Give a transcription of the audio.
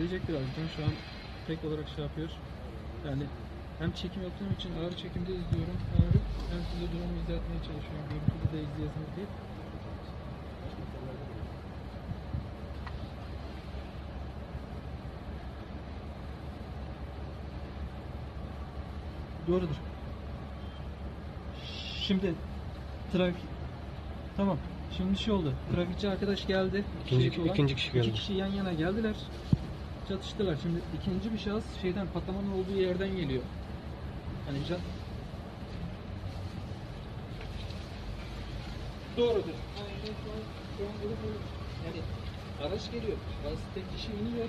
Gelecektir zaten şu an tek olarak şey yapıyor. Yani hem çekim yaptığım için ağır çekimde izliyorum ağrı hem size durumu izletmeye çalışıyorum. Görüntülü de izleyesiniz diye. Doğrudur. Şimdi trafik Tamam. Şimdi şey oldu. Trafikçi arkadaş geldi. İkinci- olan. ikinci kişi geldi. İki kişi yan yana geldiler. Çatıştılar. Şimdi ikinci bir şahıs şeyden patlamanın olduğu yerden geliyor. Hani can... Doğrudur. Yani araç geliyor. Bazı tek kişi iniyor.